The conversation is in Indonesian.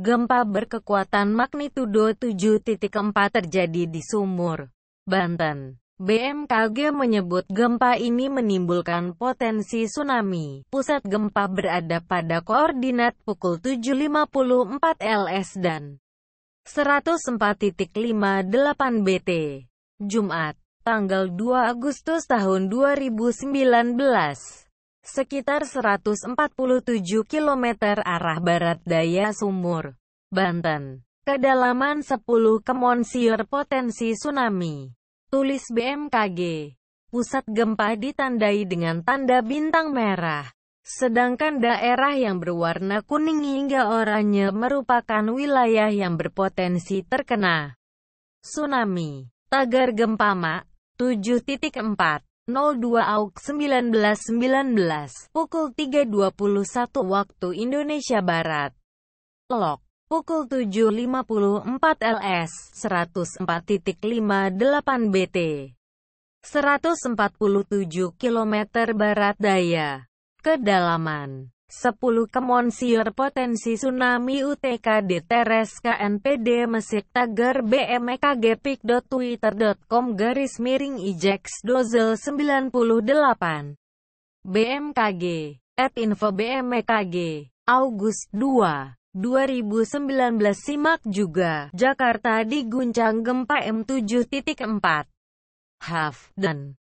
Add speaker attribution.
Speaker 1: Gempa berkekuatan magnitudo 7.4 terjadi di Sumur, Banten. BMKG menyebut gempa ini menimbulkan potensi tsunami. Pusat gempa berada pada koordinat pukul 7.54 LS dan 104.58 BT. Jumat, tanggal 2 Agustus tahun 2019. Sekitar 147 km arah barat daya Sumur, Banten. Kedalaman 10 kemonsior potensi tsunami. Tulis BMKG. Pusat gempa ditandai dengan tanda bintang merah. Sedangkan daerah yang berwarna kuning hingga oranye merupakan wilayah yang berpotensi terkena tsunami. Tagar gempa Mak 7.4 02 AUK 1919 pukul 3.21 waktu Indonesia Barat. Lok pukul 7.54 LS 104.58 BT 147 km barat daya kedalaman 10 Kemonsior Potensi Tsunami UTK Teres KNPD Mesik Tagar BMKG Pik.twitter.com garis miring IJEX Dozel 98 BMKG at info BMKG August 2 2019 Simak juga, Jakarta diguncang gempa M7.4. Haf, dan